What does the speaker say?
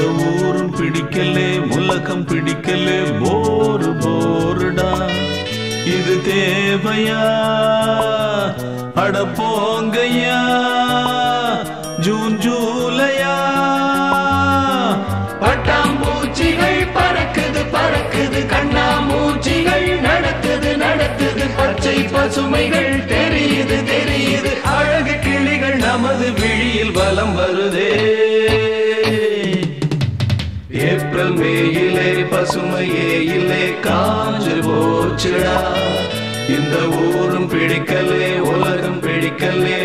இந்த ஊரும் பிடிக்கலே உலகம் பிடிக்கலே போரு போருடா. இது தேவையா? அட போங்கையா ஜூன் ஜூலையா? பட்டாம்பூச்சிகள் பறக்குது பறக்குது கண்ணாமூச்சிகள் நடக்குது நடக்குது. பச்சை பசுமைகள் தெரியுது தெரியுது. அழகு கிளிகள் நமது விழியில் வலம் வருதே. ஏப்ரல் மேயிலே பசுமையே இல்லை காஞ்சு போச்சுடா. இந்த ஊரும் பிடிக்கலே உலகம் பிடிக்கலே